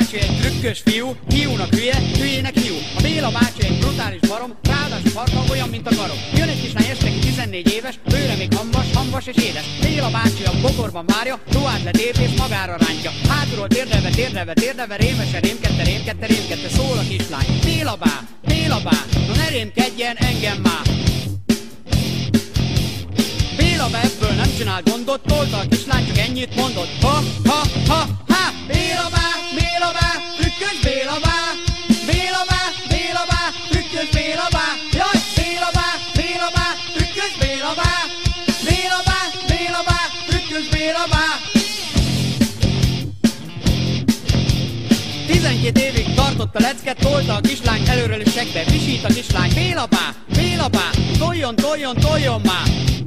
bácsi egy trükkös fiú, fiúnak hülye, hülyének fiú. A Béla bácsi egy brutális barom, ráadásul farka olyan, mint a garom. Jön egy kislány este, aki 14 éves, bőre még hambas, hambas és édes. Béla bácsi a bokorban várja, ruhát letép és magára rántja. Hátulról térdelve, térdelve, térdelve, rémesen rémkedte, rémkedte, rémkedte, szól a kislány. Béla bá, Béla bá, no ne rémkedjen engem már. Béla ebből nem csinál gondot, tolta a kislány, csak ennyit mondott. Ha, ha, ha, 12 évig tartott a lecke, tolta a kislány előről és segbe, visít a kislány, Béla bá, Béla bá, toljon, toljon, toljon már!